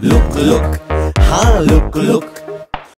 look look Ha! look look